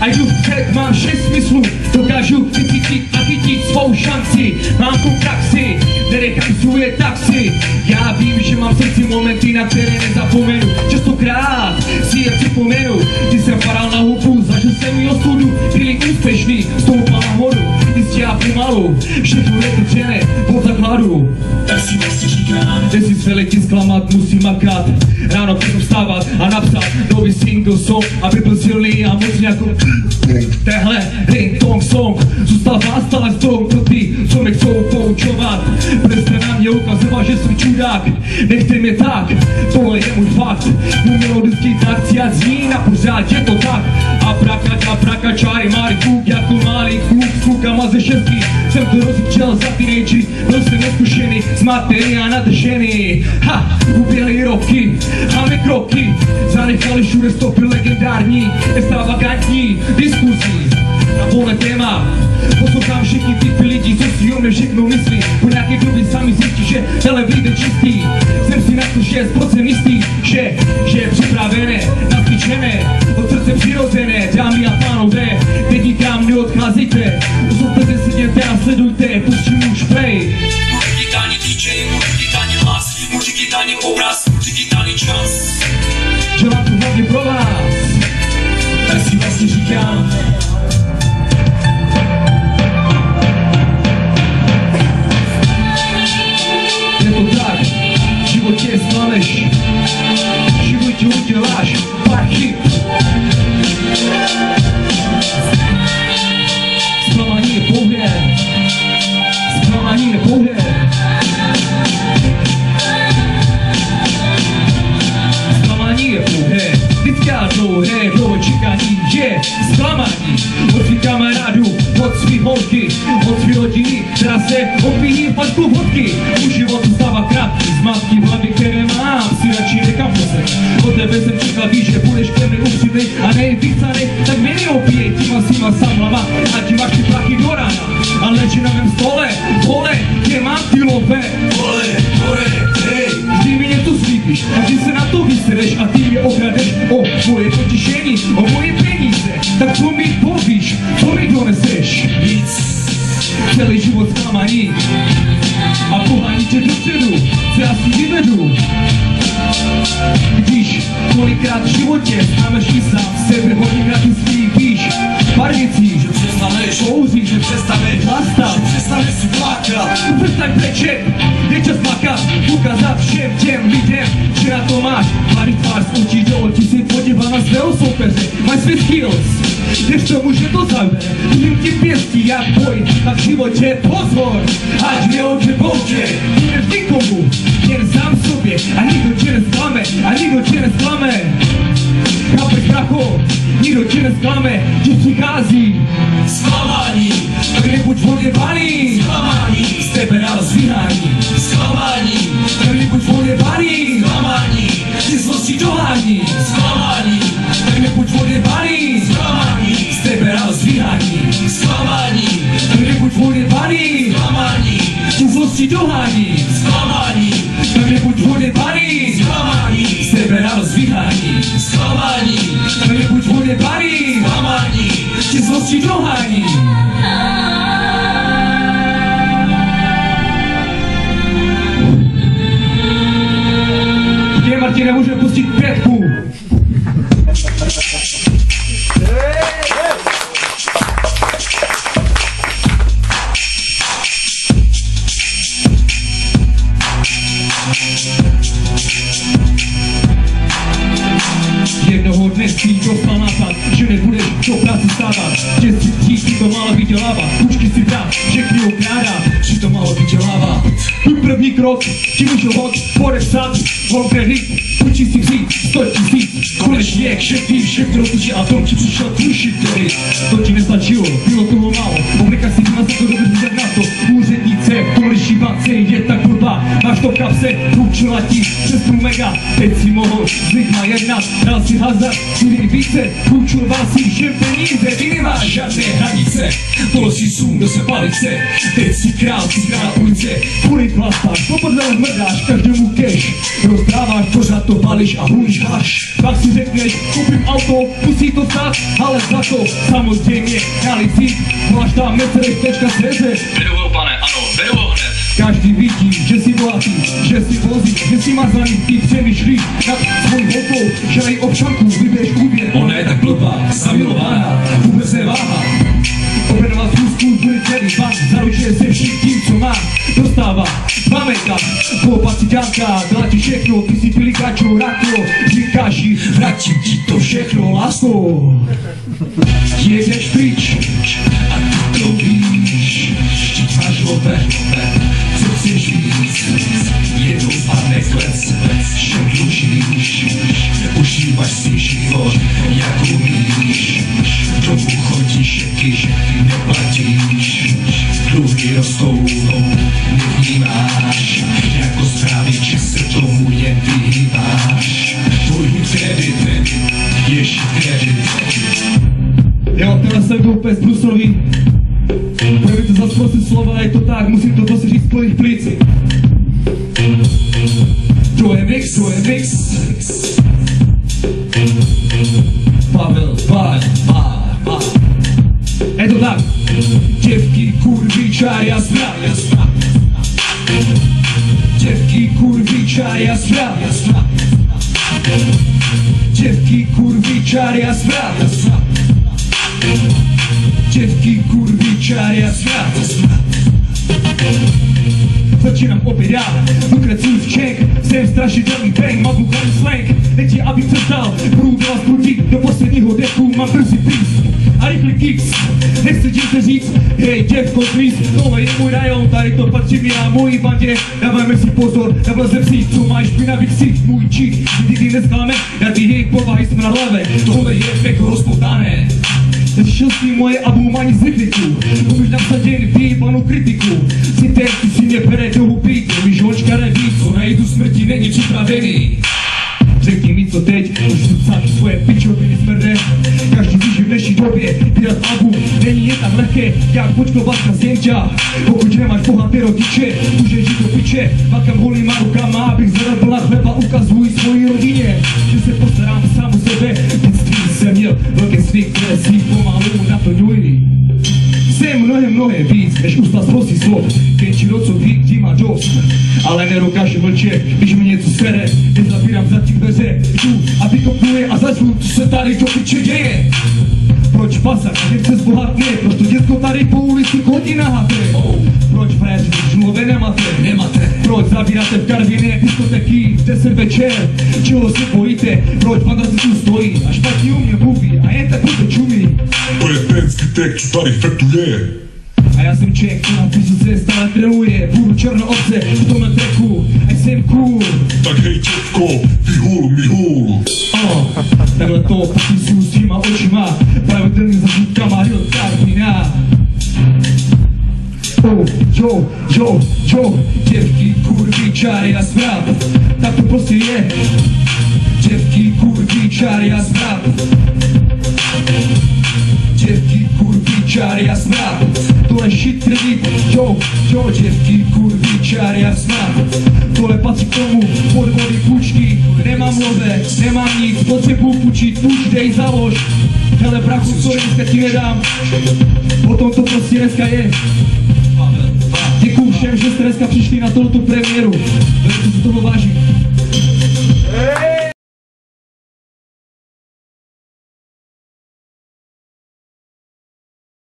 A jdu vpřed, mám šest smyslů, dokážu vycítit a chytit svou šanci. Mám tu praxi, nenechám svoje taxi. Já vím, že mám v srdci momenty, na které nezapomenu. Častokrát si je připomenu, když jsem padal na hubu, zažil jsem i osudu, byli úspěšný, stoupal nahoru, jistě a pomalu, všechno je držené pod zakladu. Že si své lidi zklamat, musí makat. Ráno budu vstávat a napsat nový single song Aby byl silný a moc jako Tehle ringtone song Zůstal vás stále strom pro ty, co mě chcou poučovat. Budete na mě ukazovat, že jsem čudák. Nechte mě tak, tohle je můj fakt. Můj melodický takt a zní na pořád, je to tak. A prakača, prakačáry, máry kůk jako malý kluk S klukama ze šestky. Jsem to rozličil za teenagery Byl jsem neskušený, zmatený a nadržený Ha, uběhly roky, máme kroky. Zanechali všude stopy legendární Extravagantní diskuzí. Na volné téma Poslouchám všechny typy lidí, co si o mě všechno myslí. Po nějaké době sami zjistí, že hele vyjde čistý. Jsem si na to 6% jistý, že, že je připravené, nacvičené Od srdce přirozené, dámy a pánové Teď nikam neodcházíte Usoupete se děte a sledujte, můj digitální čas. Dělám to hlavně pro vás. Tak si vlastně říkám, Je to tak, v životě zklameš V životě uděláš Od svých kamarádů, od svých holky Od svých rodiny, která se opíjí v pačku vodky zklamaný a pohání tě dopředu, co já vyvedu. Když kolikrát v životě známeš i sám sebe, hodněkrát ty slíbíš pár věcí, že Přestaneš, kouříš, že přestaneš, Basta. že přestaneš si plakat. Přestaň brečet, je čas makat, ukázat všem těm lidem, že na to máš. Mladý tvář z očí do očí si podíval na svého soupeře, máš svý skills, než tomu, že to zabere. Tím ti pěstí jak boj, tak v životě pozor, ať neoče bože, budeš nikomu, jen sám sobě, a nikdo tě nesklame, a nikdo tě nesklame. Chápeš, bracho, nikdo tě nesklame, že přichází, Zklamání, dohání zklamání, Tak nebuď voděbaný zklamání, Z tebe na rozvíhání zklamání, do práce stávat Že si tříští to málo vydělávat Kučky si brát, všechny okrádat Či to málo vydělávat Tvůj první krok, ti můžu hod podepsat Konkrétní, učí si vzít sto tisíc. Konečně kšeftí, všechno tuší a tom ti přišel tušit tedy. To ti nestačilo, bylo toho málo. Oblika si na to dobře na to. Úřednice, liší bace, je tak blbá Máš to kapse, učila ti přes tu mega, teď si mohl s lidma jednat, dal si hazard, čtyři více, učoval si, že peníze, ty nemáš žádné hranice, tohle si sundal se palice, teď si král, si král ulice, kulit vlastáš, poprdel mrdáš, každému keš, rozdráváš, pořád to balíš a hulíš haš, pak si řekneš, koupím auto, musí to stát, ale za to samozřejmě na licích, máš tam Mercedes.cz, Beru ho, pane, ano, beru ho hned. každý vidí, že si bohatý, že si vozí, že si mazaný, ty přemýšlíš nad svojí holkou, že jej občanku vyběž úvěr. Ona je tak blbá, zamilovaná, vůbec neváhá. Objednala schůzku, bude celý bank, zaručuje se vším tím, co má, dostává dva mega, po paciťánka, dala ti všechno, ty si pilikáčo, raklo, říkáš jí, vrátím ti to všechno, lásko. Jedeš pryč, rostou, nevnímáš, jako správný čas se tomu jen vyhýbáš, tvůj kredit, ještě kredit, Jo, tenhle jsem to úplně zbrusorový. Bude mi to zase prostě slova, je to tak, musím to prostě říct z plných plic. To je mix, to je mix. Kurvy, čaj a zdrav, a zdrav. Děvky, kurvy, čaj a zdrav, a zdrav. Děvky, kurvy, Začínám opět já, lukrací v Čech Jsem strašidelný bang, mám buchaný slang. Nechci, abych přestal, budu vás krutit Do posledního dechu mám brzy pís A rychlý kicks, nechci ti se říct Hej, děvko, please, tohle je můj rajon Tady to patří mi a mojí bandě. Dávajme si pozor, nevleze psí Co máš špinavý ksich, můj čich Nikdy nesklame, já ty jejich povahy jsme na hlave. Tohle je peklo rozpoutané. Slyšel jsi moje album ani z rychliku Umíš napsat jen vyjebanou kritiku. Si ten, ty si mě bere do hubí Umíš hočka neví, co najdu smrti není připravený. Řekni mi co teď, můžu psát svoje pičoviny smrde Každý ví, že v dnešní době vydat album není jen tak lehké Jak počkovat z Němča Pokud nemáš bohaté rodiče, můžeš žít do piče. Makám holýma rukama, abych zarobil na chleba Ukazuj svojí rodině, že se postarám sám o sebe. Dětství jsem měl velké sny, které si pomalu naplňuji mnohem, mnohem víc, než ústa prosí slov Kenči co ví, tí má dost. Ale nedokáže mlčet, když mi něco sere. Nezabírám za tím dveře, jdu a vykopnuje a zazvu, co se tady do piče děje proč pasat, nechce zbohatně, proč to děcko tady po ulici chodí na hatě? Oh. Proč frajeři žmluve nemáte? nemáte. Proč zabíráte v Karvině diskoteky v 10 večer? Čeho se bojíte? Proč fantazi tu stojí a špatně u mě mluví a jen tak bude čumí? To je ten zbytek, co tady fetuje. A já jsem Čech, co na fyzice stále trénuje Budu černo obce v tomhle treku A jsem cool Tak hej děvko, vyhul mi hul. oh, Takhle to popisuju svýma očima jo, jo, jo Děvky, kurvy, čáry a smrad Tak to prostě je. Děvky, kurvy, čáry a smrad Děvky, kurvy, čáry a smrad Tohle shit jo, jo Děvky, kurvy, čáry a smrad Tohle patří k tomu, podvody, půjčky. Nemám love, nemám nic, potřebuji půjčit Už dej, založ. Hele brachu, sorry, dneska ti nedám. Potom to prostě dneska je všem, že jste dneska přišli na tohoto premiéru Velice si toho vážím. Hey!